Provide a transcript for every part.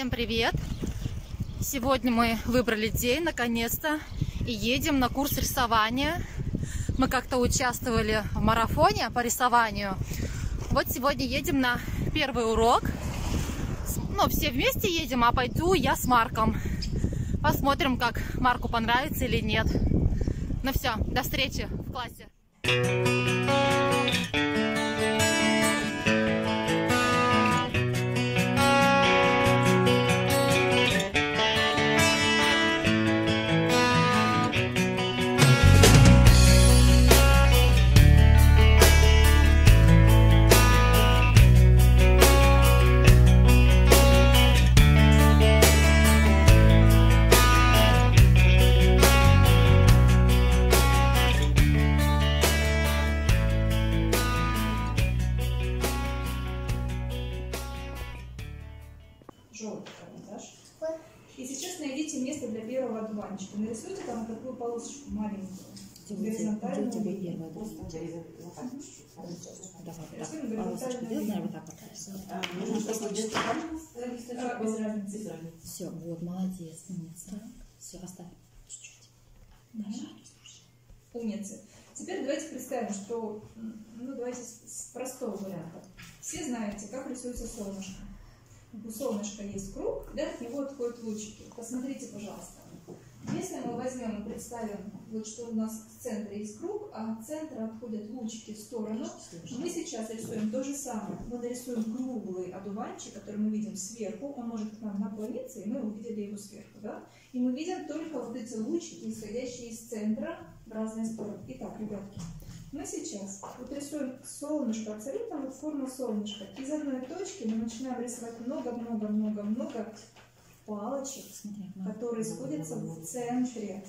Всем привет! Сегодня мы выбрали день, наконец-то, и едем на курс рисования. Мы как-то участвовали в марафоне по рисованию. Вот сегодня едем на первый урок. Ну, все вместе едем, а пойду я с Марком. Посмотрим, как Марку понравится или нет. Ну все, до встречи в классе. Желтый карандаш. И сейчас найдите место для первого одуванчика. Нарисуйте там такую полосочку маленькую. Горизонтальную. Тебя первая? Рисуем Давай, линию. вот так вот. А, без разницы. Все, вот, молодец, умница. Все, оставь чуть-чуть. Умницы. Теперь давайте представим, что, ну давайте с простого варианта. Все знаете, как рисуется солнышко. У солнышка есть круг, да, от него отходят лучики. Посмотрите, пожалуйста. Если мы возьмем и представим, вот что у нас в центре есть круг, а от центра отходят лучики в сторону, мы сейчас рисуем то же самое. Мы нарисуем круглый одуванчик, который мы видим сверху. Он может к нам наклониться, и мы увидели его сверху. Да? И мы видим только вот эти лучики, исходящие из центра в разные стороны. Итак, ребятки, мы сейчас вот рисуем солнышко, абсолютно вот форму солнышка. Из одной точки мы начинаем рисовать много-много-много-много палочек, Смотри, которые сходятся в центре.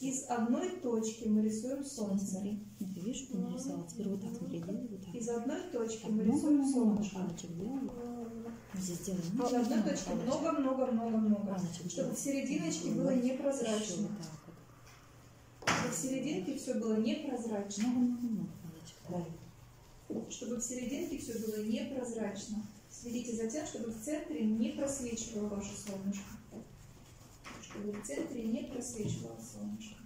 Из одной точки мы рисуем солнце. Смотри, смотри, видишь, что ты нарисовала? Теперь вот так смотри, делай вот так. Из одной точки Так, мы рисуем много-много солнышко. палочек делай. Вот Здесь делаем. Из одной точки много-много-много-много. Чтобы в серединочке было непрозрачно. вот так вот. Чтобы в серединке все было непрозрачно. Много-много-много палочек. Давай. Чтобы в серединке все было непрозрачно. Следите за тем, чтобы в центре не просвечивало ваше солнышко. Чтобы в центре не просвечивало солнышко.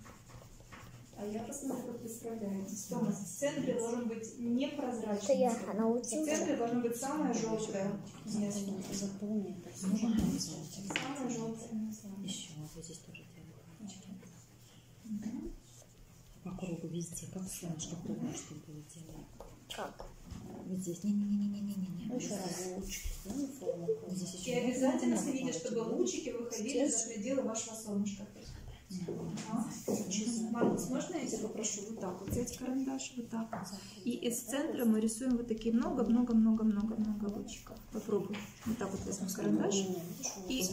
А я посмотрю, как вы справляетесь. Томас, в центре должен быть непрозрачный. В центре должно быть самое желтое место. Запомни это. Самое желтое место. Еще вот здесь тоже палочки. По кругу везде, как солнышко круглое, чтобы было делай. Как? Вот здесь. Не-не-не-не-не-не. Ну, еще раз. Вот здесь И еще обязательно много следите, чтобы лучики выходили за пределы вашего солнышка. Маркус, можно я тебя попрошу вот так вот взять карандаш, вот так вот. И из центра мы рисуем вот такие много-много-много-много-много лучиков. Попробуй. Вот так вот возьмем карандаш. И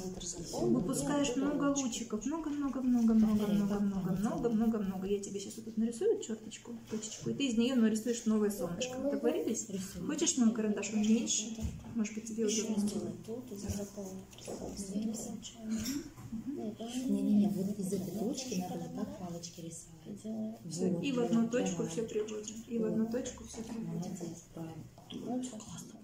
выпускаешь много лучиков. Много-много-много-много-много-много-много. Я тебе сейчас вот тут нарисую черточку, точечку, и ты из нее нарисуешь новое солнышко. Договорились? Хочешь мой карандаш? Он меньше. Может быть, тебе удобнее. Не-не-не, вот из этой точки надо вот так палочки рисовать. Вот, И в одну точку все приводим. И в одну точку все приводим. Молодец, правильно. Классно.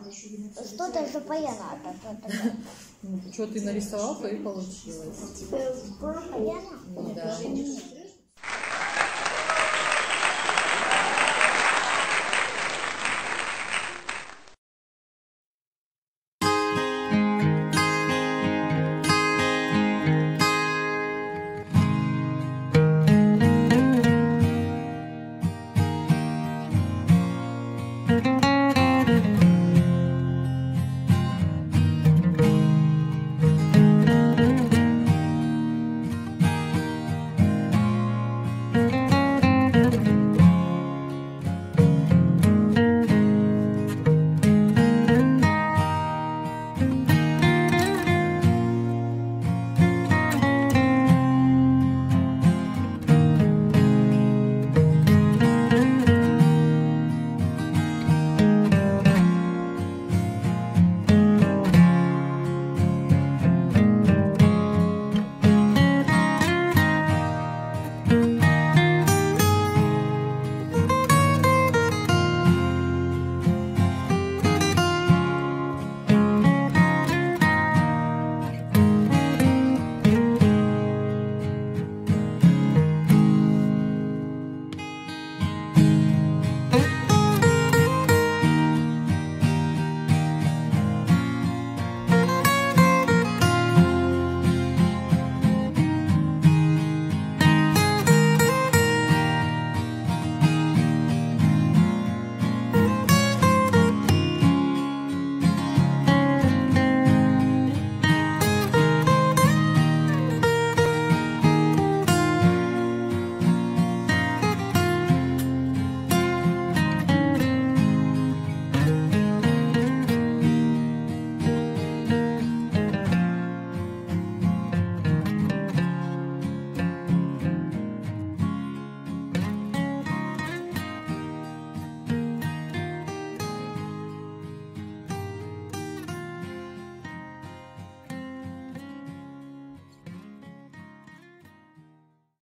это. Что-то же понятно. Ну, что ты нарисовал, то и получилось. Да.